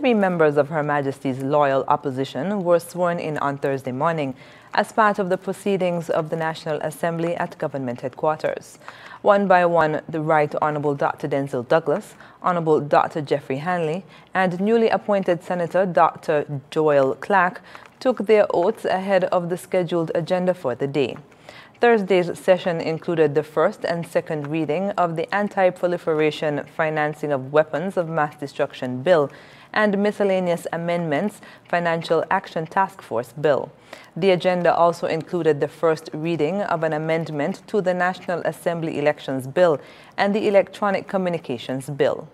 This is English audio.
three members of Her Majesty's loyal opposition were sworn in on Thursday morning as part of the proceedings of the National Assembly at government headquarters. One by one, the Right Honorable Dr. Denzil Douglas, Honorable Dr. Geoffrey Hanley, and newly appointed Senator Dr. Joyelle Clarke took their oaths ahead of the scheduled agenda for the day. Thursday's session included the first and second reading of the Anti-Proliferation Financing of Weapons of Mass Destruction Bill and miscellaneous amendments Financial Action Task Force Bill. The agenda also included the first reading of an amendment to the National Assembly Elections Bill and the Electronic Communications Bill.